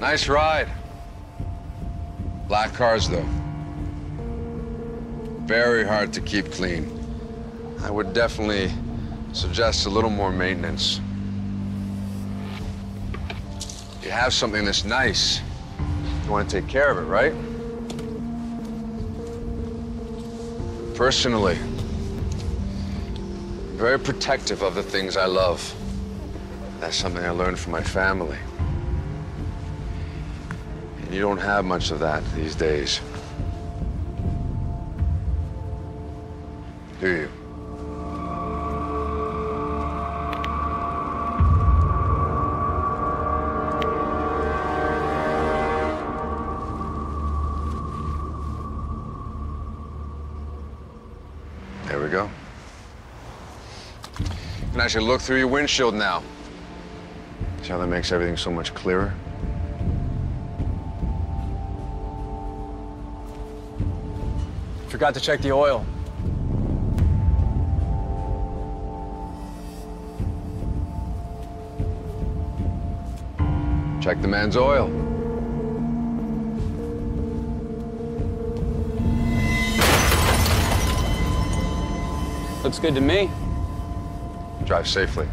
Nice ride. Black cars, though. Very hard to keep clean. I would definitely suggest a little more maintenance. You have something that's nice. You want to take care of it, right? Personally, I'm very protective of the things I love. That's something I learned from my family. And you don't have much of that these days. Do you? There we go. You can actually look through your windshield now. See how that makes everything so much clearer? Forgot to check the oil. Check the man's oil. Looks good to me. Drive safely.